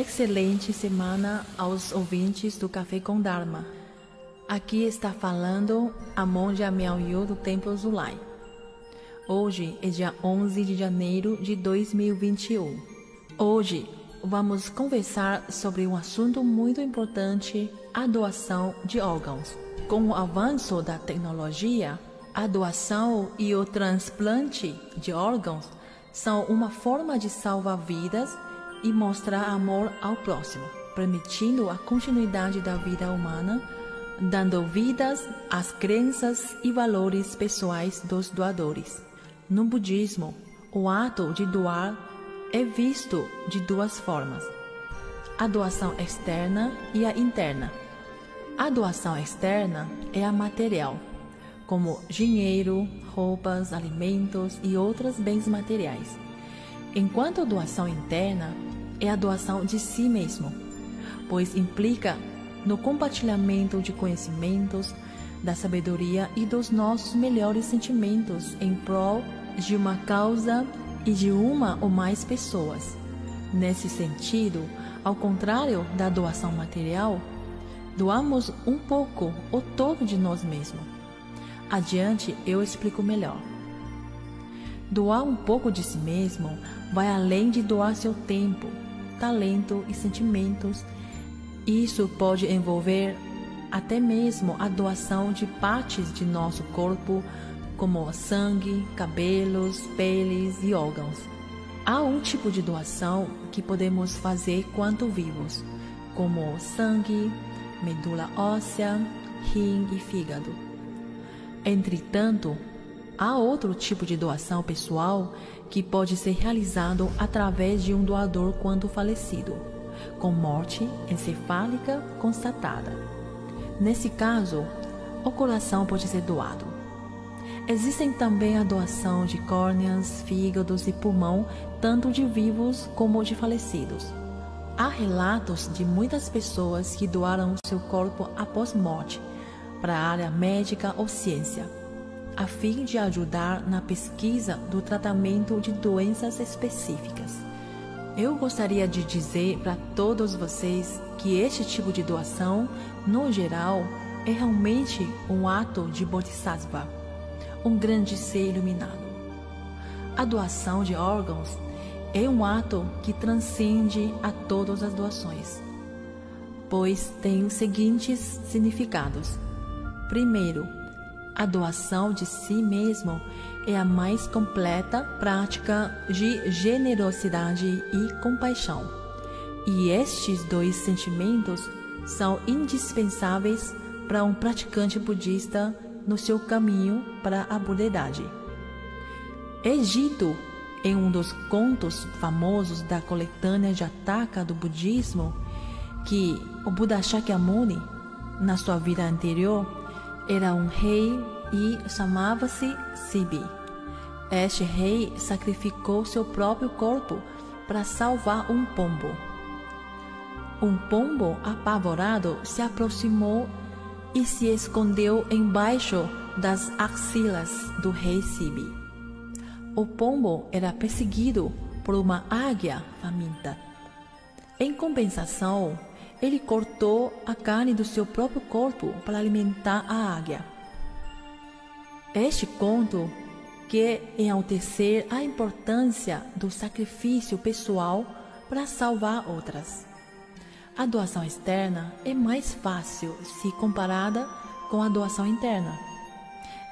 excelente semana aos ouvintes do Café com Dharma. Aqui está falando a monja Miao do Templo Zulai. Hoje é dia 11 de janeiro de 2021. Hoje vamos conversar sobre um assunto muito importante, a doação de órgãos. Com o avanço da tecnologia, a doação e o transplante de órgãos são uma forma de salvar vidas e mostrar amor ao próximo, permitindo a continuidade da vida humana, dando vidas às crenças e valores pessoais dos doadores. No budismo, o ato de doar é visto de duas formas: a doação externa e a interna. A doação externa é a material, como dinheiro, roupas, alimentos e outros bens materiais, enquanto a doação interna é a doação de si mesmo, pois implica no compartilhamento de conhecimentos, da sabedoria e dos nossos melhores sentimentos em prol de uma causa e de uma ou mais pessoas. Nesse sentido, ao contrário da doação material, doamos um pouco ou todo de nós mesmos. Adiante eu explico melhor. Doar um pouco de si mesmo vai além de doar seu tempo, talento e sentimentos. Isso pode envolver até mesmo a doação de partes de nosso corpo, como sangue, cabelos, peles e órgãos. Há um tipo de doação que podemos fazer quanto vivos, como sangue, medula óssea, rim e fígado. Entretanto, há outro tipo de doação pessoal que pode ser realizado através de um doador quando falecido, com morte encefálica constatada. Nesse caso, o coração pode ser doado. Existem também a doação de córneas, fígados e pulmão, tanto de vivos como de falecidos. Há relatos de muitas pessoas que doaram seu corpo após morte para a área médica ou ciência a fim de ajudar na pesquisa do tratamento de doenças específicas. Eu gostaria de dizer para todos vocês que este tipo de doação, no geral, é realmente um ato de Bodhisattva, um grande ser iluminado. A doação de órgãos é um ato que transcende a todas as doações, pois tem os seguintes significados. Primeiro, a doação de si mesmo é a mais completa prática de generosidade e compaixão. E estes dois sentimentos são indispensáveis para um praticante budista no seu caminho para a buddhidade. Egito, em um dos contos famosos da coletânea de ataca do budismo, que o Buda Shakyamuni, na sua vida anterior, era um rei e chamava-se Sibi. Este rei sacrificou seu próprio corpo para salvar um pombo. Um pombo apavorado se aproximou e se escondeu embaixo das axilas do rei Sibi. O pombo era perseguido por uma águia faminta. Em compensação, ele cortou a carne do seu próprio corpo para alimentar a águia. Este conto quer enaltecer a importância do sacrifício pessoal para salvar outras. A doação externa é mais fácil se comparada com a doação interna.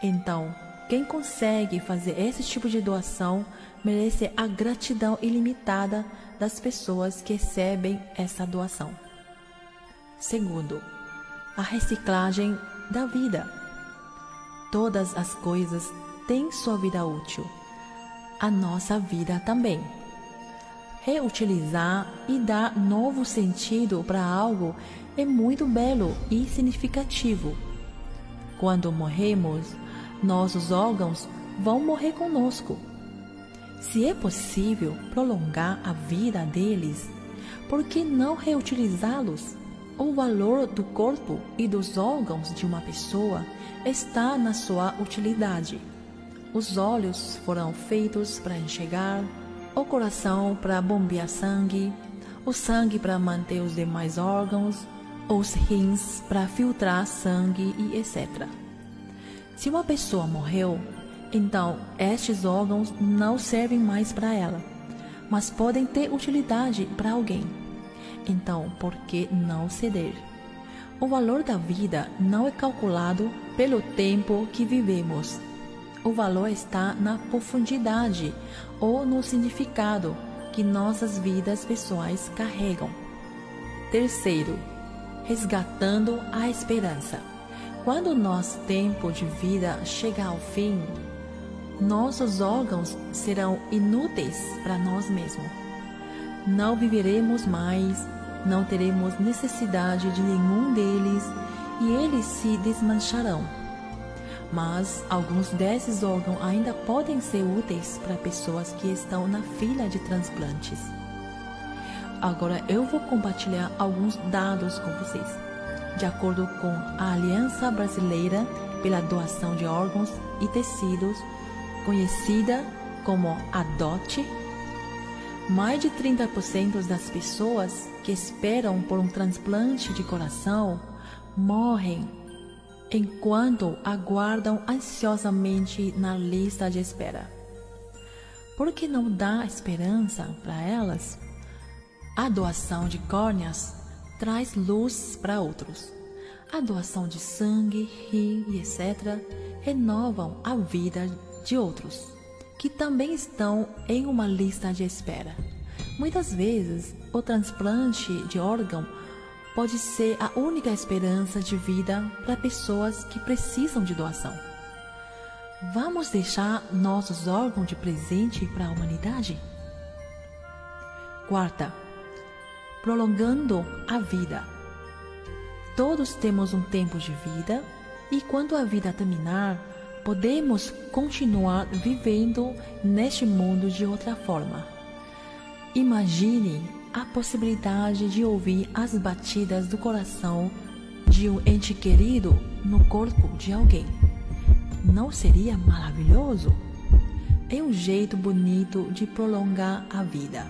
Então, quem consegue fazer esse tipo de doação merece a gratidão ilimitada das pessoas que recebem essa doação. Segundo, a reciclagem da vida. Todas as coisas têm sua vida útil. A nossa vida também. Reutilizar e dar novo sentido para algo é muito belo e significativo. Quando morremos, nossos órgãos vão morrer conosco. Se é possível prolongar a vida deles, por que não reutilizá-los? O valor do corpo e dos órgãos de uma pessoa está na sua utilidade. Os olhos foram feitos para enxergar, o coração para bombear sangue, o sangue para manter os demais órgãos, os rins para filtrar sangue e etc. Se uma pessoa morreu, então estes órgãos não servem mais para ela, mas podem ter utilidade para alguém. Então, por que não ceder? O valor da vida não é calculado pelo tempo que vivemos. O valor está na profundidade ou no significado que nossas vidas pessoais carregam. Terceiro, resgatando a esperança. Quando nosso tempo de vida chegar ao fim, nossos órgãos serão inúteis para nós mesmos. Não viveremos mais, não teremos necessidade de nenhum deles e eles se desmancharão. Mas alguns desses órgãos ainda podem ser úteis para pessoas que estão na fila de transplantes. Agora eu vou compartilhar alguns dados com vocês. De acordo com a Aliança Brasileira pela Doação de Órgãos e Tecidos, conhecida como ADOT, mais de 30% das pessoas que esperam por um transplante de coração morrem enquanto aguardam ansiosamente na lista de espera. Por que não dá esperança para elas? A doação de córneas traz luz para outros. A doação de sangue, rim e etc. renovam a vida de outros, que também estão em uma lista de espera. Muitas vezes, o transplante de órgão pode ser a única esperança de vida para pessoas que precisam de doação. Vamos deixar nossos órgãos de presente para a humanidade? Quarta, prolongando a vida. Todos temos um tempo de vida e quando a vida terminar, podemos continuar vivendo neste mundo de outra forma. Imagine a possibilidade de ouvir as batidas do coração de um ente querido no corpo de alguém. Não seria maravilhoso? É um jeito bonito de prolongar a vida.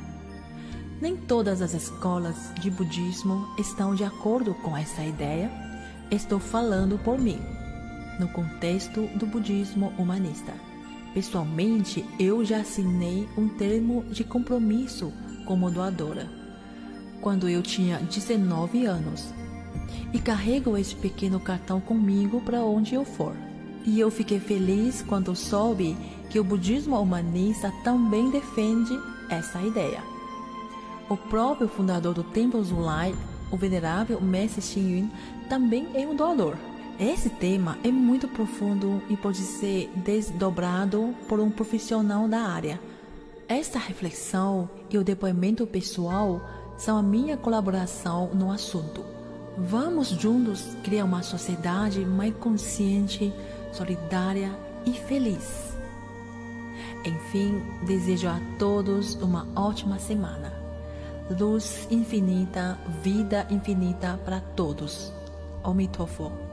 Nem todas as escolas de budismo estão de acordo com essa ideia. Estou falando por mim no contexto do budismo humanista. Pessoalmente, eu já assinei um termo de compromisso como doadora quando eu tinha 19 anos e carrego esse pequeno cartão comigo para onde eu for. E eu fiquei feliz quando soube que o budismo humanista também defende essa ideia. O próprio fundador do Templo Zulai, o venerável Mestre Xing também é um doador. Esse tema é muito profundo e pode ser desdobrado por um profissional da área. Esta reflexão e o depoimento pessoal são a minha colaboração no assunto. Vamos juntos criar uma sociedade mais consciente, solidária e feliz. Enfim, desejo a todos uma ótima semana. Luz infinita, vida infinita para todos. Omitofo.